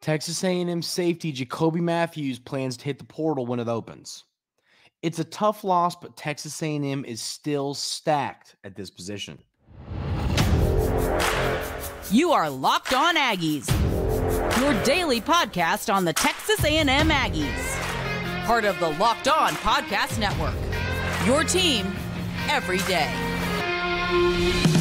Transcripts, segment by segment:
Texas A&M safety Jacoby Mathews plans to hit the portal when it opens. It's a tough loss, but Texas A&M is still stacked at this position. You are Locked On Aggies, your daily podcast on the Texas A&M Aggies, part of the Locked On Podcast Network. Your team every day.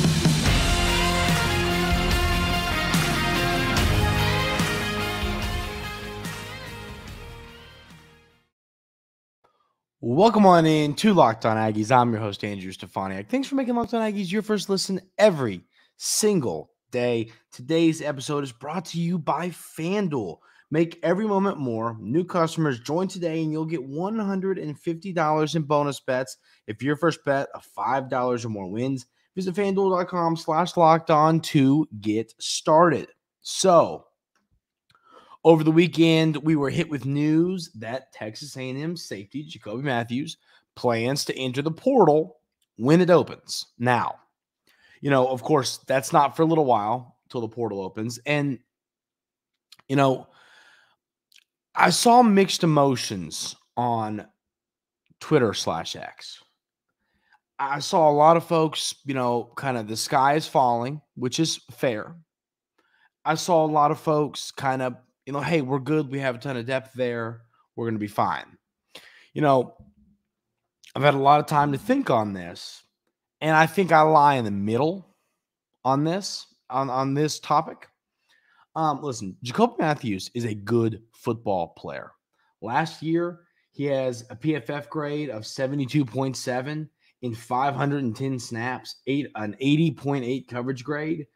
Welcome on in to Locked On Aggies. I'm your host, Andrew Stefaniak. Thanks for making Locked On Aggies your first listen every single day. Today's episode is brought to you by FanDuel. Make every moment more. New customers join today and you'll get $150 in bonus bets if your first bet of $5 or more wins. Visit fanduel.com slash locked on to get started. So, over the weekend, we were hit with news that Texas A&M safety Jacoby Mathews plans to enter the portal when it opens. Now, you know, of course, that's not for a little while till the portal opens. And, you know, I saw mixed emotions on Twitter slash X. I saw a lot of folks, you know, kind of the sky is falling, which is fair. I saw a lot of folks kind of you know, hey, we're good. We have a ton of depth there. We're going to be fine. You know, I've had a lot of time to think on this, and I think I lie in the middle on this on on this topic. Um, listen, Jacob Mathews is a good football player. Last year, he has a PFF grade of 72.7 in 510 snaps, eight an 80.8 coverage grade.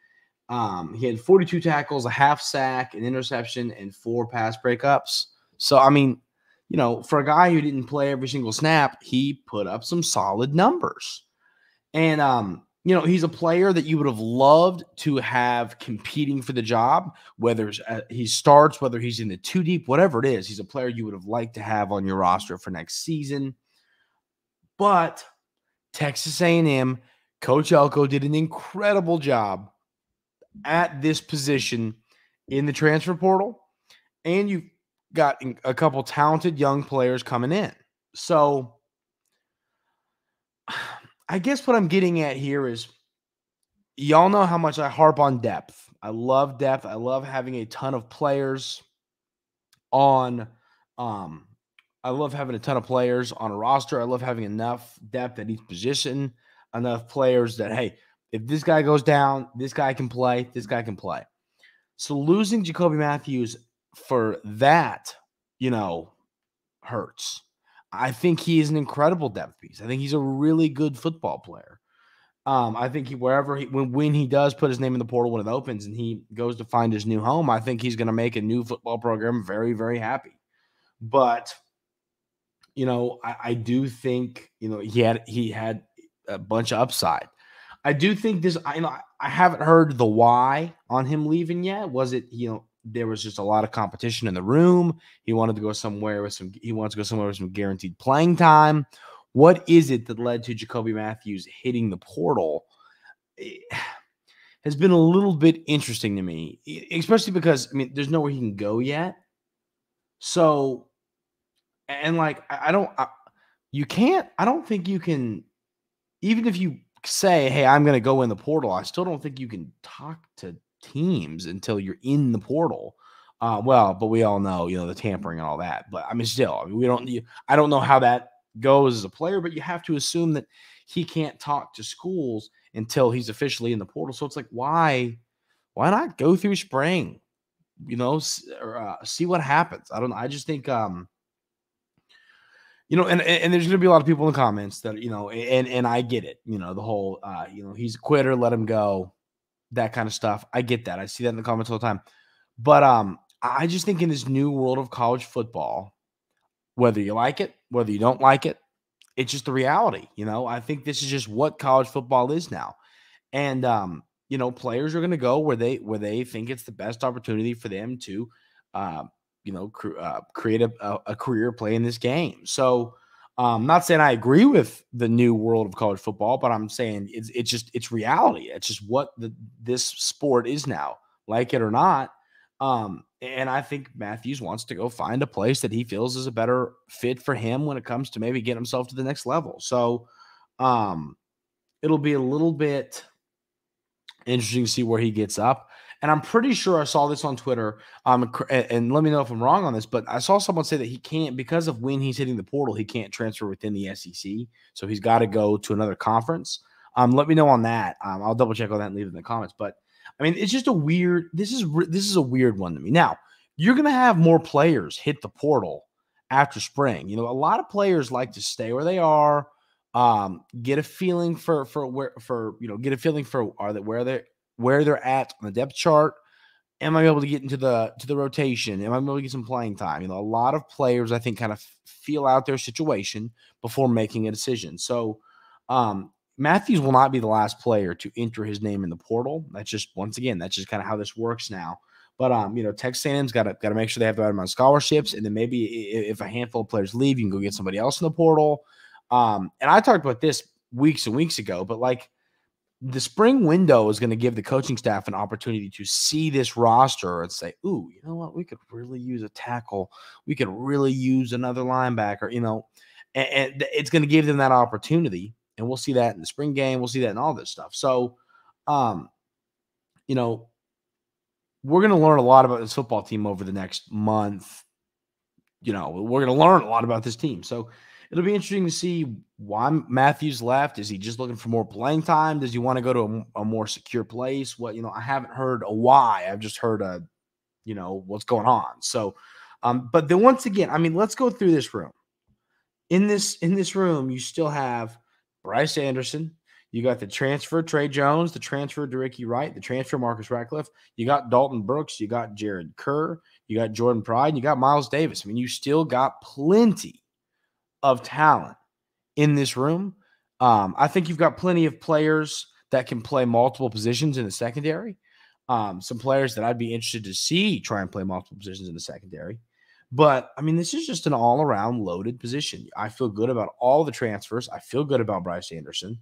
Um, he had 42 tackles, a half sack, an interception, and four pass breakups. So, I mean, you know, for a guy who didn't play every single snap, he put up some solid numbers. And, um, you know, he's a player that you would have loved to have competing for the job, whether uh, he starts, whether he's in the two deep, whatever it is. He's a player you would have liked to have on your roster for next season. But Texas A&M, Coach Elko did an incredible job at this position in the transfer portal, and you've got a couple talented young players coming in. So, I guess what I'm getting at here is y'all know how much I harp on depth. I love depth. I love having a ton of players on um I love having a ton of players on a roster. I love having enough depth at each position, enough players that hey, if this guy goes down, this guy can play, this guy can play. So losing Jacoby Mathews for that, you know, hurts. I think he is an incredible depth piece. I think he's a really good football player. Um, I think he, wherever he, when, when he does put his name in the portal when it opens and he goes to find his new home, I think he's going to make a new football program very, very happy. But, you know, I, I do think, you know, he had, he had a bunch of upside. I do think this. I know I haven't heard the why on him leaving yet. Was it you know there was just a lot of competition in the room? He wanted to go somewhere with some. He wants to go somewhere with some guaranteed playing time. What is it that led to Jacoby Mathews hitting the portal? It has been a little bit interesting to me, especially because I mean there's nowhere he can go yet. So, and like I don't, I, you can't. I don't think you can. Even if you say, hey, I'm going to go in the portal, I still don't think you can talk to teams until you're in the portal. Uh, well, but we all know, you know, the tampering and all that. But I mean, still, I mean, we don't. I don't know how that goes as a player, but you have to assume that he can't talk to schools until he's officially in the portal. So it's like, why, why not go through spring? You know, or, uh, see what happens. I don't know. I just think, um, you know, and and there's going to be a lot of people in the comments that you know, and and I get it. You know, the whole, uh, you know, he's a quitter, let him go, that kind of stuff. I get that. I see that in the comments all the time. But um, I just think in this new world of college football, whether you like it, whether you don't like it, it's just the reality. You know, I think this is just what college football is now, and um, you know, players are going to go where they where they think it's the best opportunity for them to, uh, you know, cr- uh, create a, a, career playing this game. So, I'm um, not saying I agree with the new world of college football, but I'm saying it's it's just it's reality. It's just what the this sport is now, like it or not. Um, And I think Mathews wants to go find a place that he feels is a better fit for him when it comes to maybe getting himself to the next level. So um it'll be a little bit interesting to see where he gets up. And I'm pretty sure I saw this on Twitter. Um, and let me know if I'm wrong on this, but I saw someone say that he can't because of when he's hitting the portal, he can't transfer within the SEC, so he's got to go to another conference. Um, let me know on that. Um, I'll double check on that and leave it in the comments. But I mean, it's just a weird. This is this is a weird one to me. Now you're going to have more players hit the portal after spring. You know, a lot of players like to stay where they are, um, get a feeling for for where for you know get a feeling for are that where they where they're at on the depth chart. Am I able to get into the to the rotation? Am I able to get some playing time? You know, a lot of players I think kind of feel out their situation before making a decision. So um, Mathews will not be the last player to enter his name in the portal. That's just once again, that's just kind of how this works now. But um, you know, Texas A&M's got to got to make sure they have the right amount of scholarships, and then maybe if a handful of players leave, you can go get somebody else in the portal. Um, and I talked about this weeks and weeks ago, but like the spring window is going to give the coaching staff an opportunity to see this roster and say, "Ooh, you know what? We could really use a tackle. We could really use another linebacker." You know, and, and it's going to give them that opportunity, and we'll see that in the spring game. We'll see that in all this stuff. So, um, you know, we're going to learn a lot about this football team over the next month. You know, we're going to learn a lot about this team. So it'll be interesting to see why Mathews left. Is he just looking for more playing time? Does he want to go to a, a, more secure place? What you know, I haven't heard a why. I've just heard a, you know, what's going on. So, um, but then once again, I mean, let's go through this room. In this in this room, you still have Bryce Anderson. You got the transfer Trey Jones, the transfer to Ricky Wright, the transfer Marcus Ratcliffe. You got Dalton Brooks. You got Jared Kerr. You got Jordan Pride. You got Miles Davis. I mean, you still got plenty of talent in this room. Um, I think you've got plenty of players that can play multiple positions in the secondary. Um, some players that I'd be interested to see try and play multiple positions in the secondary. But I mean, this is just an all around loaded position. I feel good about all the transfers. I feel good about Bryce Anderson.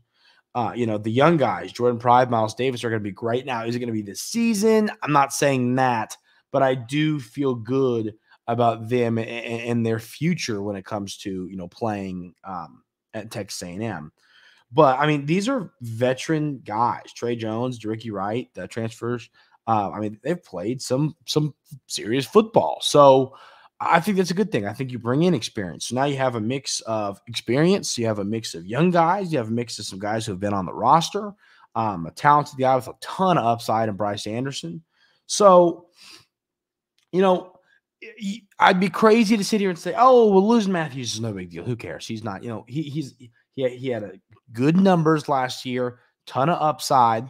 Uh, you know, the young guys, Jordan Pride, Miles Davis, are going to be great now. Is it going to be this season? I'm not saying that, but I do feel good about them and, and their future when it comes to you know playing um, at Texas A&M. But I mean, these are veteran guys: Trey Jones, Ricky Wright, the transfers. Uh, I mean, they've played some some serious football, so I think that's a good thing. I think you bring in experience. So now you have a mix of experience. You have a mix of young guys. You have a mix of some guys who have been on the roster. Um, a talented guy with a ton of upside and Bryce Anderson. So, you know, I'd be crazy to sit here and say, "Oh, well, losing Mathews is no big deal. Who cares? He's not. You know, he he's he had, he had a good numbers last year, ton of upside.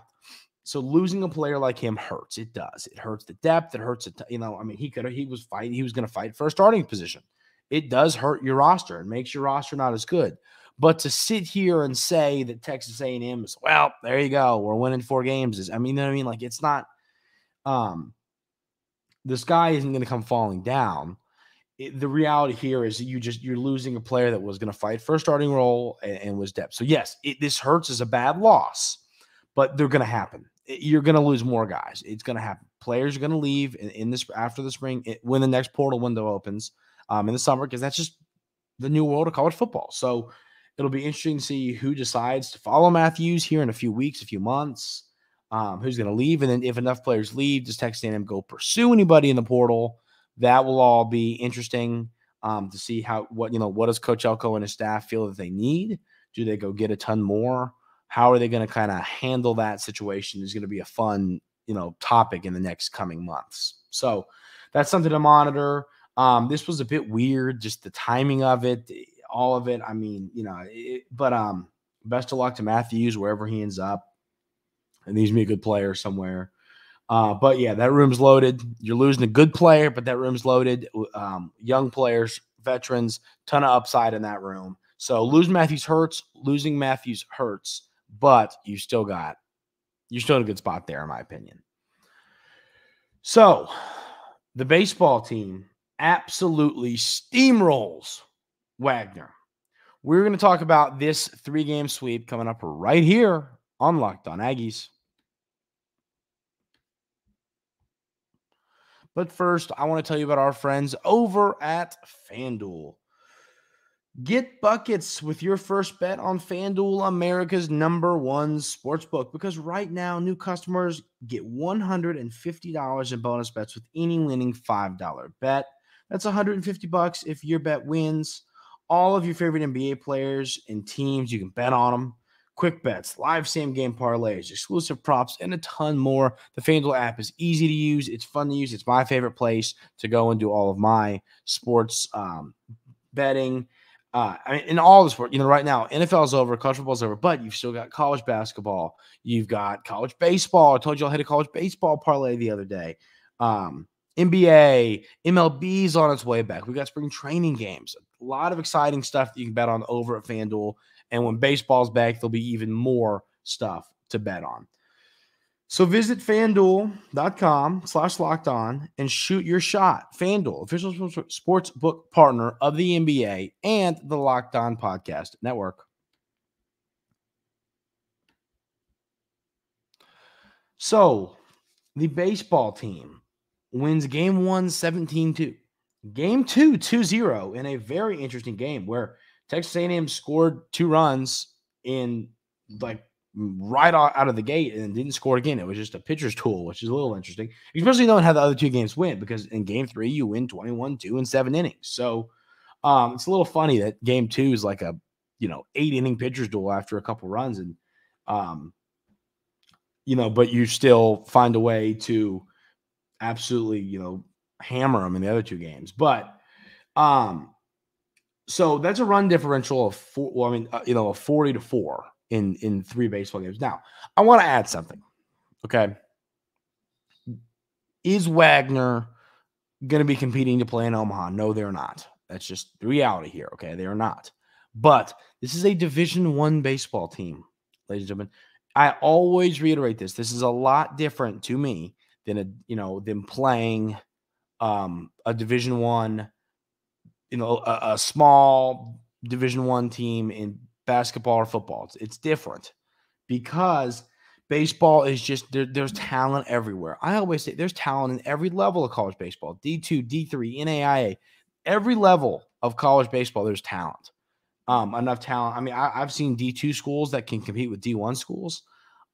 So losing a player like him hurts. It does. It hurts the depth. It hurts it. You know, I mean, he could he was fighting. He was going to fight for a starting position. It does hurt your roster. It makes your roster not as good. But to sit here and say that Texas A&M is well, there you go, we're winning four games. Is I mean, you know I mean, like it's not. Um, the sky isn't going to come falling down. It, the reality here is you just you're losing a player that was going to fight for a starting role and, and was depth. So yes, it, this hurts as a bad loss, but they're going to happen. You're going to lose more guys. It's going to happen. Players are going to leave in, in, this after the spring it, when the next portal window opens um, in the summer because that's just the new world of college football. So it'll be interesting to see who decides to follow Mathews here in a few weeks, a few months um, who's going to leave. And then if enough players leave, does Texas A&M go pursue anybody in the portal? That will all be interesting um, to see how what you know what does Coach Elko and his staff feel that they need. Do they go get a ton more? How are they going to kind of handle that situation? Is going to be a fun you know topic in the next coming months. So that's something to monitor. Um, this was a bit weird, just the timing of it, all of it. I mean, you know, it, but um, best of luck to Mathews wherever he ends up and he's be a good player somewhere. Uh, but yeah, that room's loaded. You're losing a good player, but that room's loaded. Um, young players, veterans, ton of upside in that room. So losing Mathews hurts. Losing Mathews hurts, but you still got you're still in a good spot there, in my opinion. So the baseball team absolutely steamrolls Wagner. We're going to talk about this three game sweep coming up right here on Locked On Aggies. But first, I want to tell you about our friends over at FanDuel. Get buckets with your first bet on FanDuel, America's number one sportsbook, because right now new customers get $150 in bonus bets with any winning $5 bet. That's 150 bucks if your bet wins. All of your favorite NBA players and teams, you can bet on them. Quick bets, live same game parlays, exclusive props, and a ton more. The FanDuel app is easy to use. It's fun to use. It's my favorite place to go and do all of my sports um, betting uh, I mean, in all the sport, you know, right now, NFL's over, college football's over, but you've still got college basketball. You've got college baseball. I told you I had a college baseball parlay the other day. Um, NBA, MLB's on its way back. We got spring training games. A lot of exciting stuff that you can bet on over at FanDuel. And when baseball's back, there'll be even more stuff to bet on. So visit fanduel.com slash locked on and shoot your shot. FanDuel, official sports book partner of the NBA and the Locked On Podcast Network. So the baseball team wins game one 17 2. Game two 2 0 in a very interesting game where Texas A&M scored two runs in like right out of the gate and didn't score again. It was just a pitcher's duel, which is a little interesting, especially knowing how the other two games went, because in game three, you win 21 2 and seven innings. So um, it's a little funny that game two is like a, you know, eight inning pitcher's duel after a couple runs. And, um, you know, but you still find a way to absolutely, you know, hammer them in the other two games. But, um, so that's a run differential of four. Well, I mean, uh, you know, a 40 to four in in three baseball games. Now, I want to add something. Okay. Is Wagner going to be competing to play in Omaha? No, they're not. That's just the reality here. Okay, they are not. But this is a Division One baseball team, ladies and gentlemen. I always reiterate this. This is a lot different to me than a you know than playing um, a Division One, you know, a, a small Division One team in basketball or football. It's, it's different because baseball is just there, there's talent everywhere. I always say there's talent in every level of college baseball D2, D3, NAIA, every level of college baseball, there's talent. Um, enough talent. I mean, I, have seen D2 schools that can compete with D1 schools.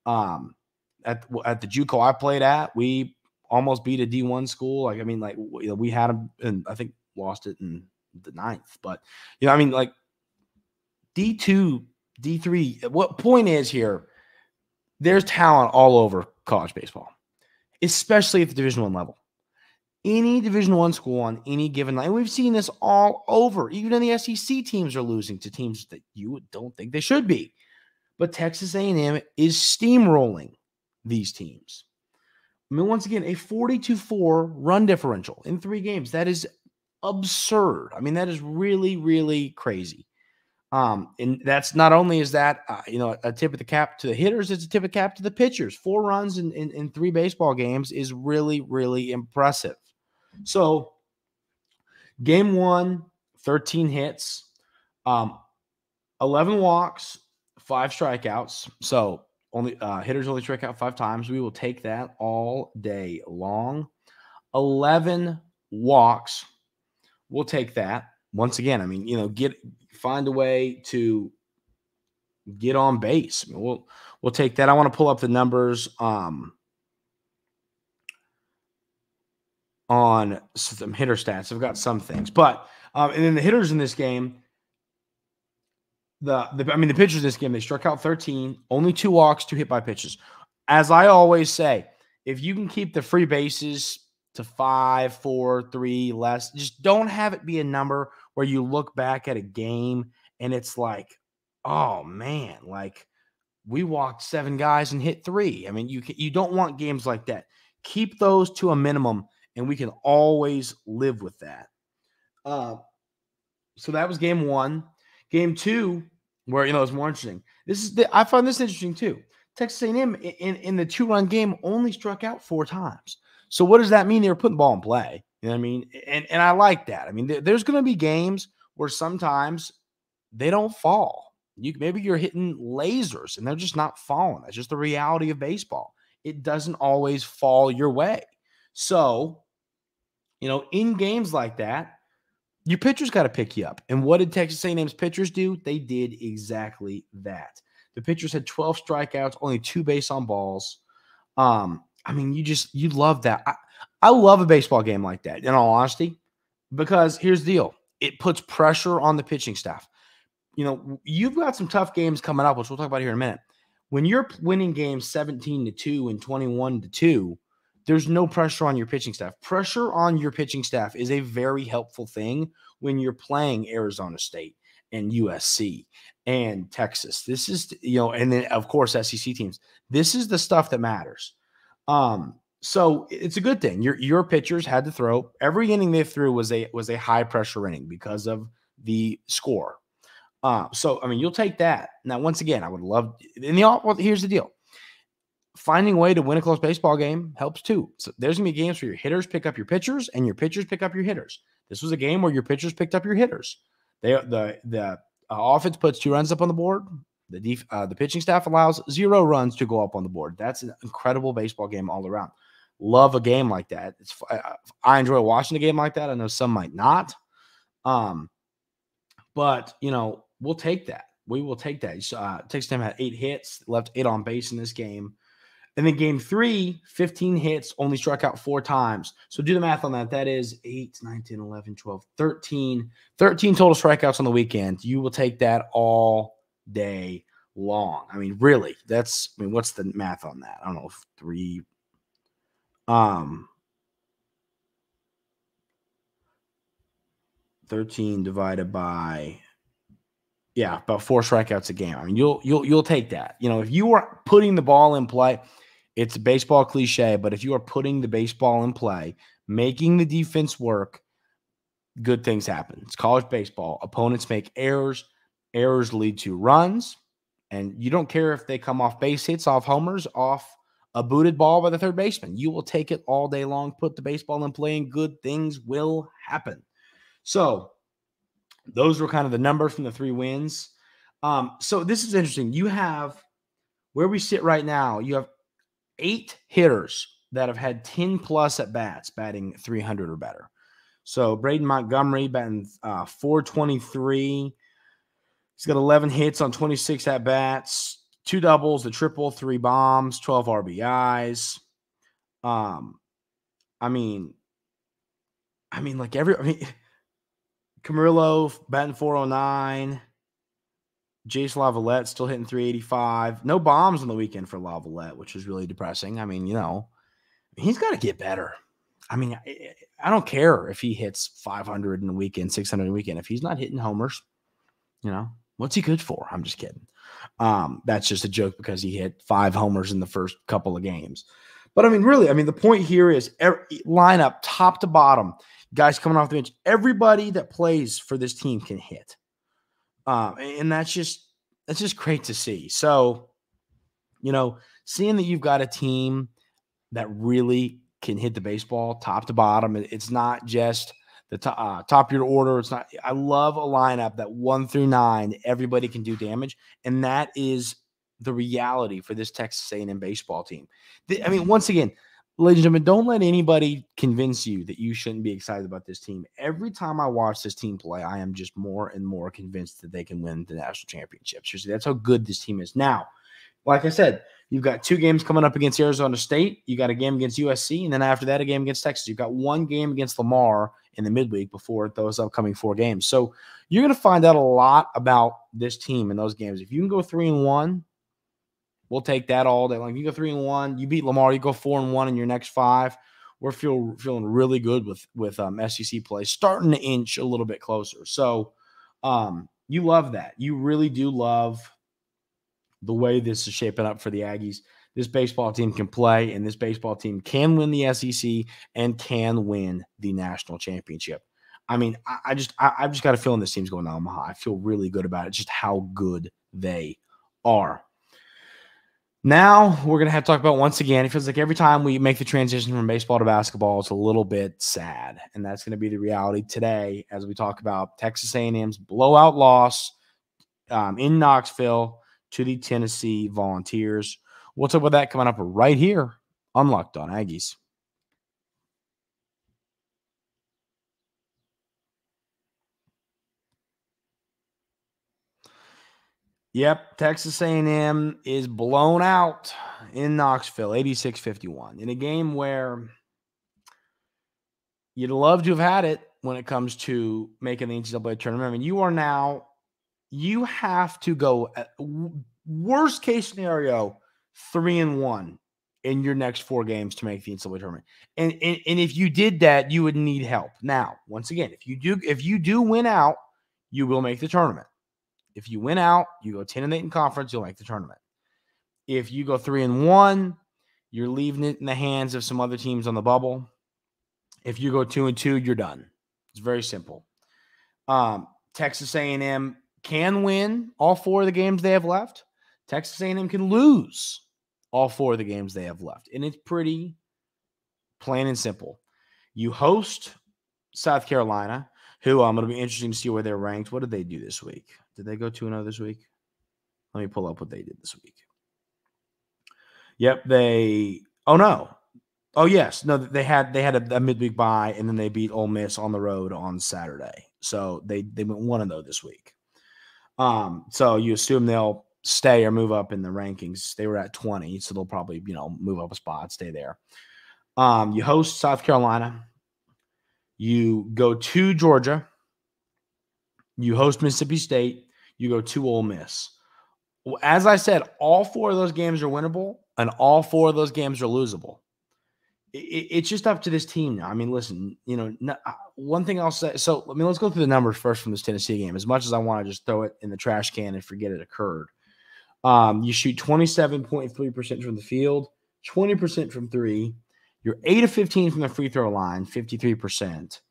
Um, at, at the JUCO I played at, we almost beat a D1 school. Like, I mean, like, we had them and I think lost it in the ninth, but, you know, I mean, like, D2, D3. What point is here? There's talent all over college baseball, especially at the Division One level. Any Division One school on any given night, we've seen this all over. Even in the SEC, teams are losing to teams that you don't think they should be. But Texas A&M is steamrolling these teams. I mean, once again, a 42-4 run differential in three games. That is absurd. I mean, that is really, really crazy. Um, and that's not only is that uh, you know a tip of the cap to the hitters, it's a tip of the cap to the pitchers. Four runs in, in, in three baseball games is really, really impressive. So, game one, 13 hits, um, 11 walks, five strikeouts. So only uh, hitters only strike out five times. We will take that all day long. 11 walks. We'll take that. Once again, I mean, you know, get find a way to get on base. I mean, we'll we'll take that. I want to pull up the numbers um, on some hitter stats. I've got some things, but um, and then the hitters in this game. The, the I mean the pitchers in this game they struck out 13, only two walks, two hit by pitches. As I always say, if you can keep the free bases to five, four, three, less, just don't have it be a number where you look back at a game and it's like, oh man, like we walked seven guys and hit three. I mean, you you don't want games like that. Keep those to a minimum, and we can always live with that. Uh, so that was game one. Game two, where you know it's more interesting. This is the I found this interesting too. Texas A&M in, in the two run game only struck out four times. So what does that mean? They were putting ball in play. You know what I mean? And and I like that. I mean, there, there's going to be games where sometimes they don't fall. You maybe you're hitting lasers and they're just not falling. That's just the reality of baseball. It doesn't always fall your way. So You know, in games like that, your pitchers got to pick you up. And what did Texas A&M's pitchers do? They did exactly that. The pitchers had 12 strikeouts, only two base on balls. Um, I mean, you just you love that. I, I love a baseball game like that, in all honesty, because here's the deal: it puts pressure on the pitching staff. You know, you've got some tough games coming up, which we'll talk about here in a minute. When you're winning games 17 to 2 and 21 to 2, there's no pressure on your pitching staff. Pressure on your pitching staff is a very helpful thing when you're playing Arizona State and USC and Texas. This is, you know, and then of course SEC teams. This is the stuff that matters. Um, so it's a good thing. Your your pitchers had to throw every inning they threw was a was a high pressure inning because of the score. Uh, so I mean, you'll take that. Now, once again, I would love. In the well, here's the deal: finding a way to win a close baseball game helps too. So there's gonna be games where your hitters pick up your pitchers and your pitchers pick up your hitters. This was a game where your pitchers picked up your hitters. They the the uh, offense puts two runs up on the board. The def, uh, the pitching staff allows zero runs to go up on the board. That's an incredible baseball game all around. Love a game like that. It's I, enjoy watching a game like that. I know some might not, um, but you know we'll take that. We will take that. Uh, Texas Tech had eight hits, left eight on base in this game. And then game three, 15 hits, only struck out four times. So do the math on that. That is 8, 9, 10, 11, 12, 13. 13 total strikeouts on the weekend. You will take that all day long. I mean, really, that's, I mean, what's the math on that? I don't know, three. Um, 13 divided by yeah, about four strikeouts a game. I mean, you'll you'll you'll take that. You know, if you are putting the ball in play, it's a baseball cliche, but if you are putting the baseball in play, making the defense work, good things happen. It's college baseball. Opponents make errors. Errors lead to runs. And you don't care if they come off base hits, off homers, off a booted ball by the third baseman. You will take it all day long, put the baseball in play, and good things will happen. So, those were kind of the numbers from the three wins. Um, so, this is interesting. You have where we sit right now, you have eight hitters that have had 10 plus at bats, batting 300 or better. So Braden Montgomery batting uh, 423. He's got 11 hits on 26 at bats, two doubles, a triple, three bombs, 12 RBIs. Um, I mean, I mean, like every, I mean, Camarillo batting 409. Jace LaViolette still hitting 385. No bombs on the weekend for LaViolette, which is really depressing. I mean, you know, he's got to get better. I mean, I, I, don't care if he hits 500 in a weekend, 600 in a weekend. If he's not hitting homers, you know, what's he good for? I'm just kidding. Um, that's just a joke because he hit five homers in the first couple of games. But I mean, really, I mean, the point here is every, lineup top to bottom, guys coming off the bench. Everybody that plays for this team can hit. Um, and that's just that's just great to see. So, you know, seeing that you've got a team that really can hit the baseball top to bottom. It's not just the top, uh, top of your order. It's not. I love a lineup that one through nine, everybody can do damage, and that is the reality for this Texas A&M baseball team. I mean, once again, ladies and gentlemen, don't let anybody convince you that you shouldn't be excited about this team. Every time I watch this team play, I am just more and more convinced that they can win the national championship. Seriously, that's how good this team is. Now, like I said, you've got two games coming up against Arizona State. You got a game against USC, and then after that, a game against Texas. You've got one game against Lamar in the midweek before those upcoming four games. So you're going to find out a lot about this team in those games. If you can go three and one, We'll take that all day long. You go three and one, you beat Lamar, you go four and one in your next five. We're feel, feeling really good with with um, SEC play, starting to inch a little bit closer. So, um, you love that. You really do love the way this is shaping up for the Aggies. This baseball team can play, and this baseball team can win the SEC and can win the national championship. I mean, I, I just I, have just got a feeling this team's going to Omaha. I feel really good about it, just how good they are. Now we're gonna have to talk about once again. It feels like every time we make the transition from baseball to basketball, it's a little bit sad, and that's going to be the reality today as we talk about Texas A&M's blowout loss um, in Knoxville to the Tennessee Volunteers. We'll talk about that coming up right here on Locked On Aggies. Yep, Texas A&M is blown out in Knoxville, 86-51, in a game where you'd love to have had it when it comes to making the NCAA tournament. I mean, you are now you have to go at, worst case scenario three and one in your next four games to make the NCAA tournament. And, and and if you did that, you would need help. Now, once again, if you do if you do win out, you will make the tournament. If you win out, you go 10 and 8 in conference, you'll make the tournament. If you go 3 and 1, you're leaving it in the hands of some other teams on the bubble. If you go 2 and 2, you're done. It's very simple. Um, Texas A&M can win all four of the games they have left. Texas A&M can lose all four of the games they have left. And it's pretty plain and simple. You host South Carolina, who I'm um, going to be interesting to see where they're ranked. What did they do this week? Did they go 2 0 this week? Let me pull up what they did this week. Yep, they. Oh no, Oh yes, no, they had they had a, a midweek bye, and then they beat Ole Miss on the road on Saturday. So they they went one and though this week. Um, so you assume they'll stay or move up in the rankings. They were at twenty, so they'll probably you know move up a spot, stay there. Um, you host South Carolina. You go to Georgia. You host Mississippi State. You go to Ole Miss. As I said, all four of those games are winnable, and all four of those games are losable it, it's just up to this team now. I mean, listen, you know, no, uh, one thing I'll say. So, I mean, let's go through the numbers first from this Tennessee game. As much as I want to just throw it in the trash can and forget it occurred, um, you shoot twenty seven point three percent from the field, twenty percent from three. You're eight of fifteen from the free throw line, fifty three percent.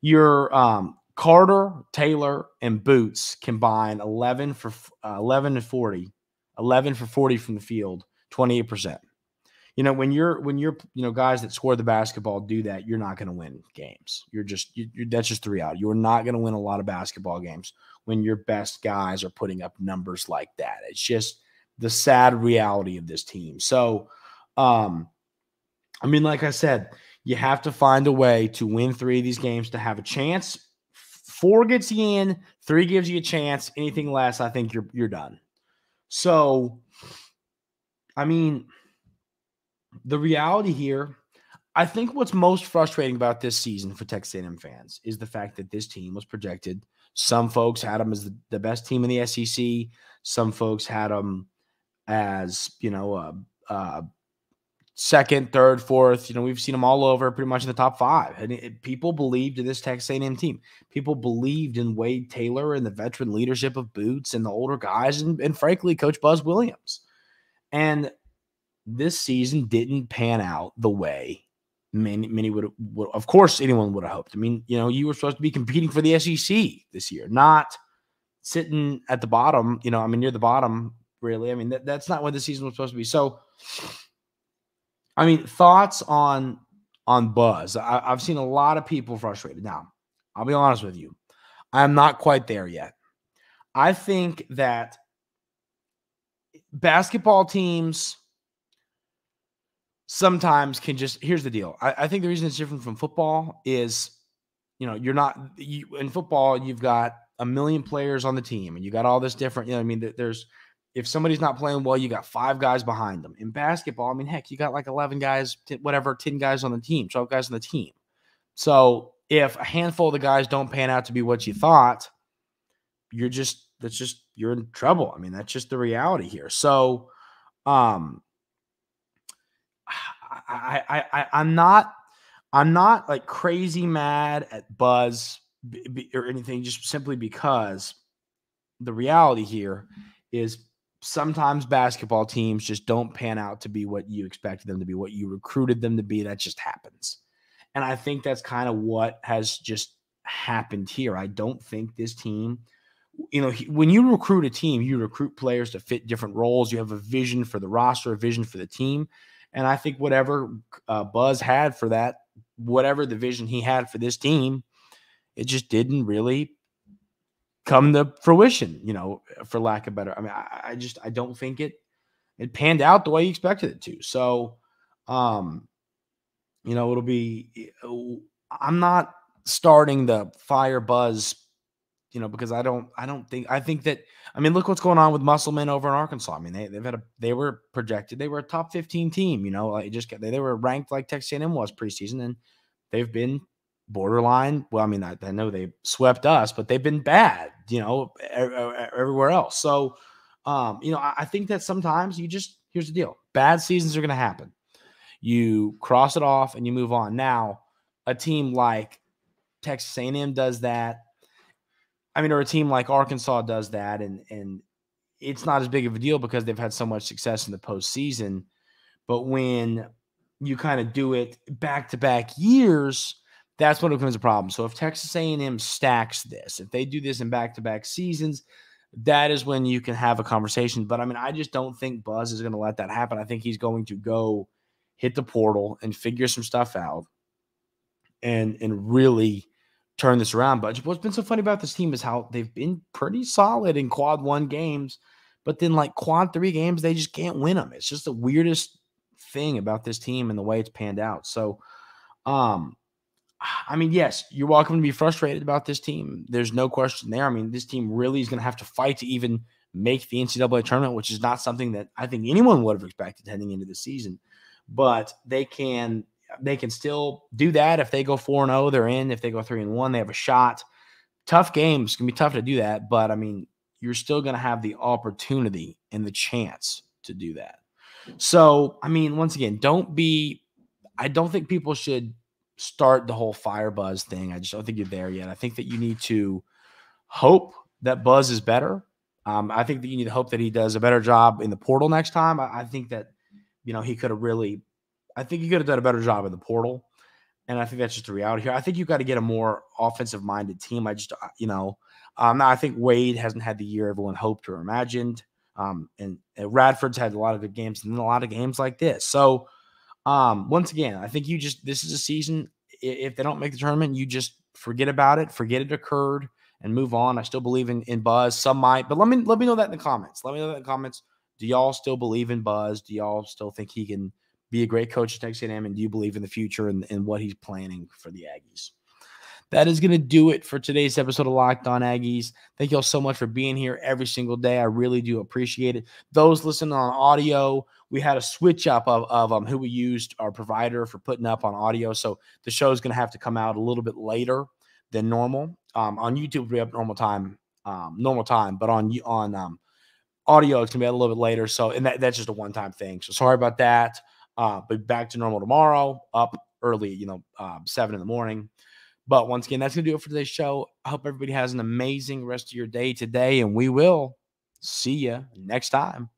You're um, Carter, Taylor, and Boots combine 11 for uh, 11 to 40, 11 for 40 from the field, 28% you know when you're when you're you know guys that score the basketball do that you're not going to win games. You're just you, are that's just the reality. You're not going to win a lot of basketball games when your best guys are putting up numbers like that. It's just the sad reality of this team. So um i mean like i said you have to find a way to win three of these games to have a chance. Four gets you in three gives you a chance. Anything less i think you're you're done. So i mean the reality here, I think what's most frustrating about this season for Texas A&M fans is the fact that this team was projected. Some folks had them as the, best team in the SEC. Some folks had them as you know, uh, uh, second, third, fourth. You know, we've seen them all over, pretty much in the top five. And it, people believed in this Texas A&M team. People believed in Wade Taylor and the veteran leadership of Boots and the older guys, and, and frankly, Coach Buzz Williams. And this season didn't pan out the way many many would, would of course anyone would have hoped. I mean, you know, you were supposed to be competing for the SEC this year, not sitting at the bottom. You know, I mean, near the bottom, really. I mean, that, that's not what the season was supposed to be. So, I mean, thoughts on on Buzz? I, I've seen a lot of people frustrated. Now, I'll be honest with you, I'm not quite there yet. I think that basketball teams sometimes can just here's the deal. I, I, think the reason it's different from football is, you know, you're not you in football, you've got a million players on the team and you got all this different, you know, I mean, there's if somebody's not playing well, you got five guys behind them. In basketball, I mean, heck, you got like 11 guys, whatever, 10 guys on the team, 12 guys on the team. So if a handful of the guys don't pan out to be what you thought, you're just that's just you're in trouble. I mean, that's just the reality here. So um I, I, I I'm not I'm not like crazy mad at Buzz or anything, just simply because the reality here is sometimes basketball teams just don't pan out to be what you expected them to be, what you recruited them to be. That just happens. And I think that's kind of what has just happened here. I don't think this team, you know, when you recruit a team, you recruit players to fit different roles. You have a vision for the roster, a vision for the team. And I think whatever uh, Buzz had for that, whatever the vision he had for this team, it just didn't really come to fruition, you know, for lack of better. I mean, I, I just I don't think it it panned out the way you expected it to. So um, you know, it'll be I'm not starting the fire buzz you know, because I don't, I don't think, I think that, I mean, look what's going on with Musselman over in Arkansas. I mean, they, they've had a, they were projected, they were a top 15 team, you know, like just, they, they were ranked like Texas A&M was preseason and they've been borderline. Well, I mean, I, I know they swept us, but they've been bad, you know, everywhere else. So, um, you know, I, I think that sometimes you just, here's the deal bad seasons are going to happen. You cross it off and you move on. Now, a team like Texas A&M does that I mean, or a team like Arkansas does that, and and it's not as big of a deal because they've had so much success in the postseason. But when you kind of do it back to back years, that's when it becomes a problem. So if Texas A&M stacks this, if they do this in back to back seasons, that is when you can have a conversation. But I mean, I just don't think Buzz is going to let that happen. I think he's going to go hit the portal and figure some stuff out, and and really turn this around. But what's been so funny about this team is how they've been pretty solid in quad one games, but then like quad three games, they just can't win them. It's just the weirdest thing about this team and the way it's panned out. So, um, I mean, yes, you're welcome to be frustrated about this team. There's no question there. I mean, this team really is going to have to fight to even make the NCAA tournament, which is not something that I think anyone would have expected heading into the season. But they can they can still do that. If they go 4 0, they're in. If they go 3 and 1, they have a shot. Tough games. can be tough to do that. But I mean, you're still going to have the opportunity and the chance to do that. So, I mean, once again, don't be, I don't think people should start the whole fire buzz thing. I just don't think you're there yet. I think that you need to hope that Buzz is better. Um, I think that you need to hope that he does a better job in the portal next time. I, I think that, you know, he could have really I think you could have done a better job in the portal. And I think that's just the reality here. I think you've got to get a more offensive minded team. I just, uh, you know, um, I think Wade hasn't had the year everyone hoped or imagined. Um, and, and Radford's had a lot of good games and a lot of games like this. So, um, once again, I think you just, this is a season. If they don't make the tournament, you just forget about it, forget it occurred and move on. I still believe in, in Buzz. Some might, but let me, let me know that in the comments. Let me know that in the comments. Do y'all still believe in Buzz? Do y'all still think he can, be a great coach at Texas A&M, and do you believe in the future and, and what he's planning for the Aggies? That is going to do it for today's episode of Locked On Aggies. Thank you all so much for being here every single day. I really do appreciate it. Those listening on audio, we had a switch up of, of um, who we used, our provider, for putting up on audio. So the show is going to have to come out a little bit later than normal. Um, on YouTube, we have normal time, um, normal time, but on on um, audio, it's going to be a little bit later. So, and that, that's just a one time thing. So sorry about that. Uh, but back to normal tomorrow, up early, you know, uh, seven in the morning. But once again, that's going to do it for today's show. I hope everybody has an amazing rest of your day today, and we will see you next time.